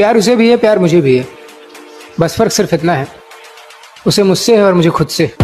प्यार उसे भी है, प्यार मुझे भी है। बस फ़र्क सिर्फ़ इतना है। उसे मुझसे है और मुझे खुद से।